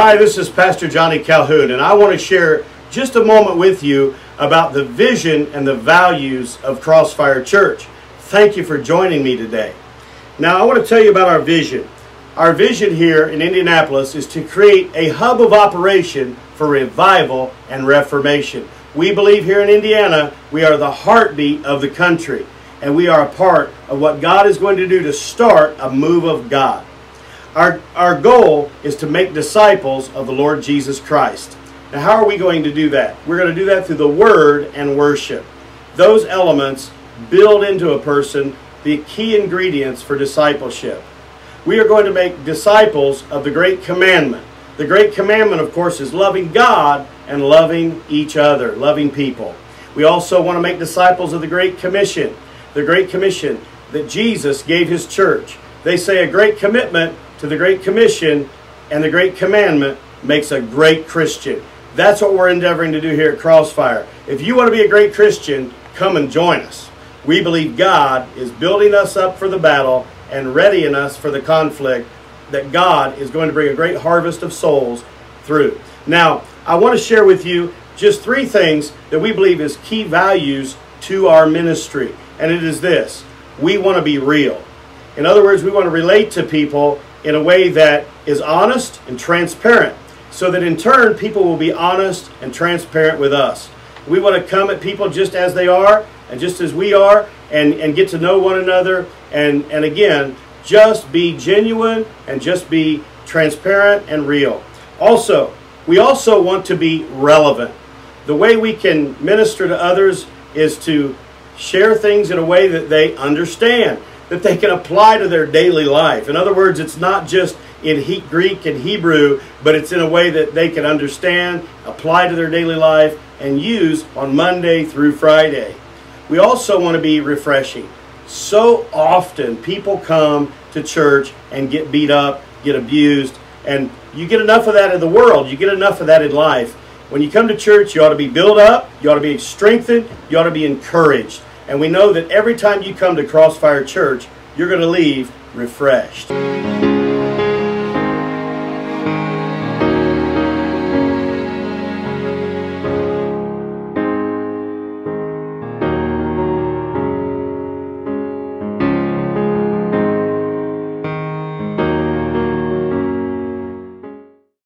Hi, this is Pastor Johnny Calhoun, and I want to share just a moment with you about the vision and the values of Crossfire Church. Thank you for joining me today. Now, I want to tell you about our vision. Our vision here in Indianapolis is to create a hub of operation for revival and reformation. We believe here in Indiana we are the heartbeat of the country, and we are a part of what God is going to do to start a move of God. Our, our goal is to make disciples of the Lord Jesus Christ. Now, how are we going to do that? We're going to do that through the Word and worship. Those elements build into a person the key ingredients for discipleship we are going to make disciples of the great commandment. The great commandment, of course, is loving God and loving each other, loving people. We also want to make disciples of the Great Commission. The Great Commission that Jesus gave his church. They say a great commitment to the Great Commission and the Great Commandment makes a great Christian. That's what we're endeavoring to do here at Crossfire. If you want to be a great Christian, come and join us. We believe God is building us up for the battle and readying us for the conflict that God is going to bring a great harvest of souls through. Now, I want to share with you just three things that we believe is key values to our ministry. And it is this we want to be real. In other words, we want to relate to people in a way that is honest and transparent, so that in turn, people will be honest and transparent with us. We want to come at people just as they are and just as we are and, and get to know one another. And, and again, just be genuine and just be transparent and real. Also, we also want to be relevant. The way we can minister to others is to share things in a way that they understand, that they can apply to their daily life. In other words, it's not just in Greek and Hebrew, but it's in a way that they can understand, apply to their daily life, and use on Monday through Friday. We also want to be refreshing. So often people come to church and get beat up, get abused, and you get enough of that in the world. You get enough of that in life. When you come to church, you ought to be built up, you ought to be strengthened, you ought to be encouraged. And we know that every time you come to Crossfire Church, you're going to leave refreshed.